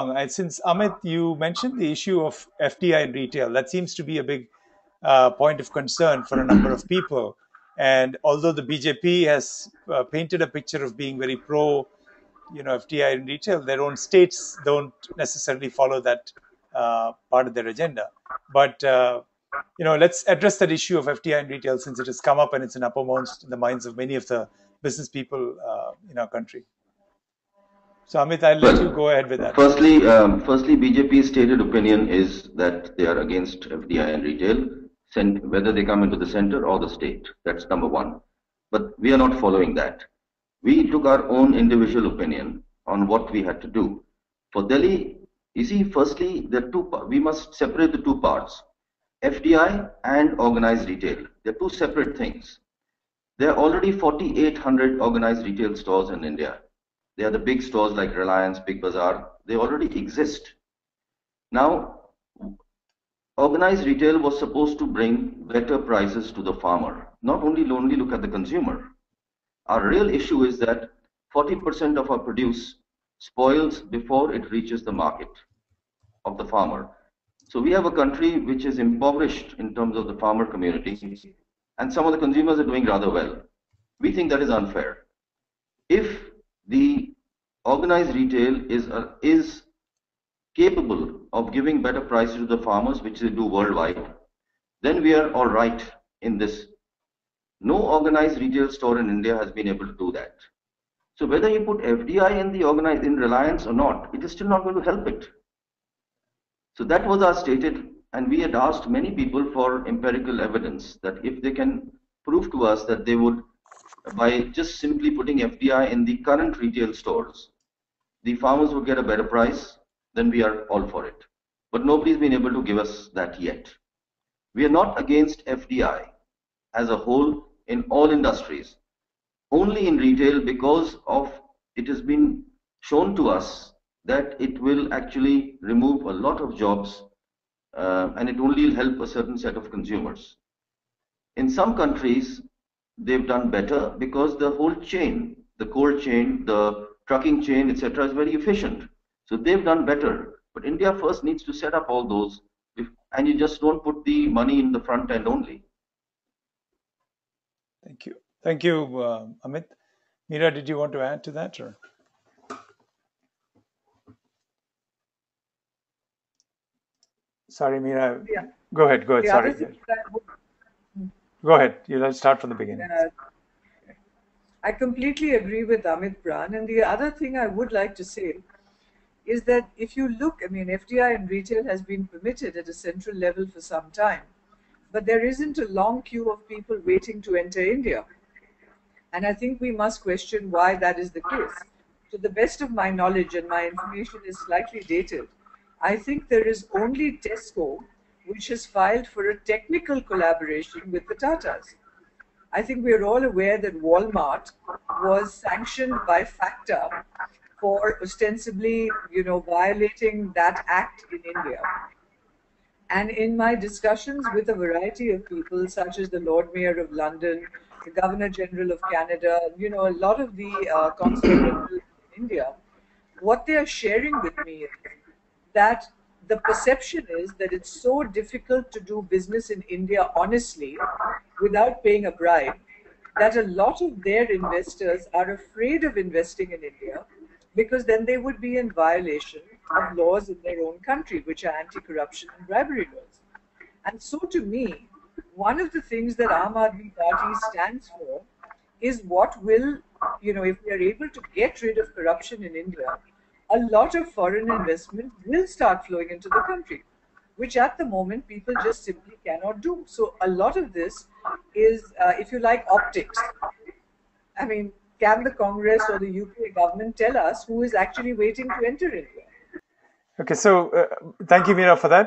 And since Amit, you mentioned the issue of FDI in retail, that seems to be a big uh, point of concern for a number of people. And although the BJP has uh, painted a picture of being very pro, you know, FDI in retail, their own states don't necessarily follow that uh, part of their agenda. But uh, you know, let's address that issue of FDI in retail since it has come up and it's an uppermost in the minds of many of the business people uh, in our country. So Amit, I'll let well, you go ahead with that. Firstly, um, firstly, BJP's stated opinion is that they are against FDI in retail, whether they come into the center or the state. That's number one. But we are not following that. We took our own individual opinion on what we had to do. For Delhi, you see, firstly, the two we must separate the two parts. FDI and organized retail. They're two separate things. There are already 4,800 organized retail stores in India. They are the big stores like Reliance, Big Bazaar. They already exist. Now, organized retail was supposed to bring better prices to the farmer. Not only only look at the consumer. Our real issue is that 40% of our produce spoils before it reaches the market of the farmer. So we have a country which is impoverished in terms of the farmer community, and some of the consumers are doing rather well. We think that is unfair. If the organized retail is uh, is capable of giving better prices to the farmers, which they do worldwide, then we are all right in this. No organized retail store in India has been able to do that. So whether you put FDI in the organized in Reliance or not, it is still not going to help it. So that was our stated, and we had asked many people for empirical evidence that if they can prove to us that they would, by just simply putting FDI in the current retail stores, the farmers would get a better price, then we are all for it. But nobody's been able to give us that yet. We are not against FDI as a whole in all industries, only in retail because of it has been shown to us that it will actually remove a lot of jobs uh, and it only will help a certain set of consumers. In some countries, they've done better because the whole chain, the cold chain, the trucking chain, etc., is very efficient. So they've done better. But India first needs to set up all those, if, and you just don't put the money in the front end only. Thank you. Thank you, uh, Amit. Meera, did you want to add to that? Or? Sorry, Meera. Yeah. Go ahead. Go ahead. The Sorry. Go ahead. You let's start from the beginning. Uh, I completely agree with Amit Pran. And the other thing I would like to say is that if you look, I mean, FDI in retail has been permitted at a central level for some time, but there isn't a long queue of people waiting to enter India. And I think we must question why that is the case. To the best of my knowledge, and my information is slightly dated, I think there is only Tesco which has filed for a technical collaboration with the Tatas. I think we're all aware that Walmart was sanctioned by FATCA for ostensibly, you know, violating that act in India. And in my discussions with a variety of people, such as the Lord Mayor of London, the Governor General of Canada, you know, a lot of the uh, consul in India, what they are sharing with me is that the perception is that it's so difficult to do business in India honestly without paying a bribe that a lot of their investors are afraid of investing in India because then they would be in violation of laws in their own country, which are anti corruption and bribery laws. And so, to me, one of the things that Aam Party stands for is what will, you know, if we are able to get rid of corruption in India, a lot of foreign investment will start flowing into the country, which at the moment people just simply cannot do. So a lot of this is, uh, if you like, optics. I mean, can the Congress or the UK government tell us who is actually waiting to enter India? Okay, so uh, thank you, Meera, for that.